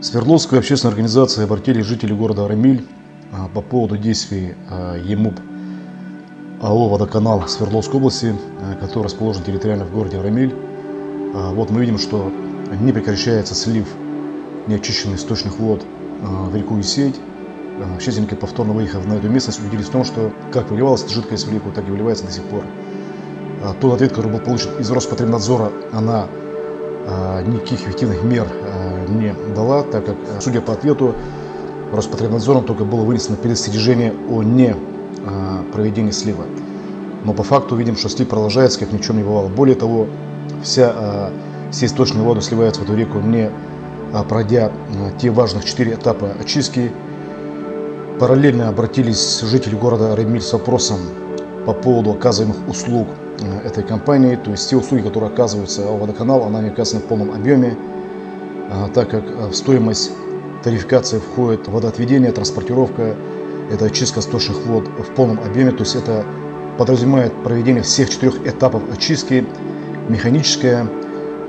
Свердловская общественная организация обратились жители города Арамиль а, по поводу действий а, ЕМУП АО «Водоканал» Свердловской области, а, который расположен территориально в городе Арамиль. Вот мы видим, что не прекращается слив неочищенных источных вод в реку Исеть. Общественники, повторно выехав на эту местность, убедились в том, что как выливалась эта жидкость в реку, так и выливается до сих пор. Тот ответ, который был получен из Роспотребнадзора, она никаких эффективных мер не дала, так как, судя по ответу, Роспотребнадзором только было вынесено предостережение о не а, проведении слива. Но по факту видим, что слив продолжается, как ни в чем не бывало. Более того, вся, а, все источные воды сливаются в эту реку, не а, пройдя те важных четыре этапа очистки. Параллельно обратились жители города Ремиль с вопросом по поводу оказываемых услуг этой компании, то есть те услуги, которые оказываются водоканал, она не оказана в полном объеме. А, так как а, в стоимость тарификации входит водоотведение, транспортировка, это очистка сточных вод в полном объеме, то есть это подразумевает проведение всех четырех этапов очистки, механическое,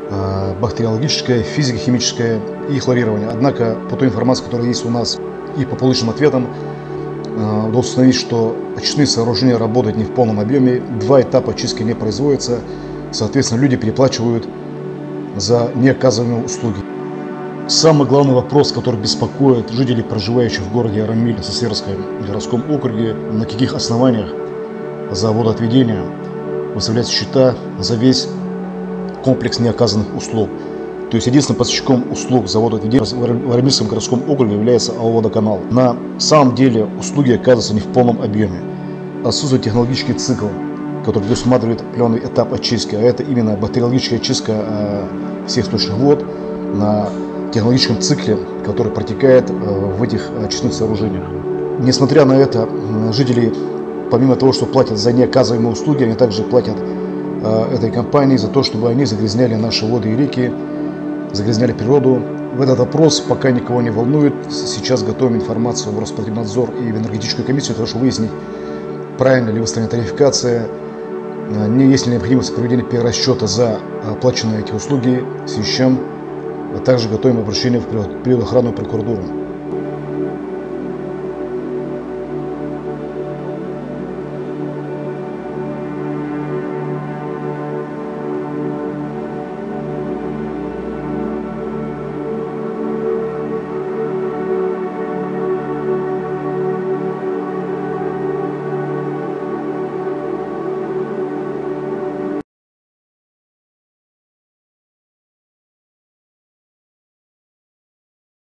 а, бактериологическое, физико-химическое и хлорирование. Однако по той информации, которая есть у нас и по полученным ответам, удалось установить, что очистные сооружения работают не в полном объеме, два этапа очистки не производятся, соответственно люди переплачивают за неоказываемые услуги. Самый главный вопрос, который беспокоит жителей, проживающих в городе Арамиль, Сосерском городском округе, на каких основаниях за водоотведение выставляются счета за весь комплекс неоказанных услуг. То есть единственным поставщиком услуг за водоотведение в Арамильском городском округе является АО «Водоканал». На самом деле услуги оказываются не в полном объеме. Отсутствует технологический цикл, который предусматривает определенный этап очистки, а это именно бактериологическая очистка э, всех источных вод на технологическом цикле, который протекает э, в этих очистных сооружениях. Несмотря на это, жители, помимо того, что платят за неоказываемые услуги, они также платят э, этой компании за то, чтобы они загрязняли наши воды и реки, загрязняли природу. В этот вопрос пока никого не волнует. Сейчас готовим информацию в Роспотребнадзор и в энергетическую комиссию, для того, чтобы выяснить, правильно ли выставлена тарификация, э, не есть ли необходимость проведения перерасчета за оплаченные эти услуги, с чем а также готовим обращение в природоохранную прокуратуру.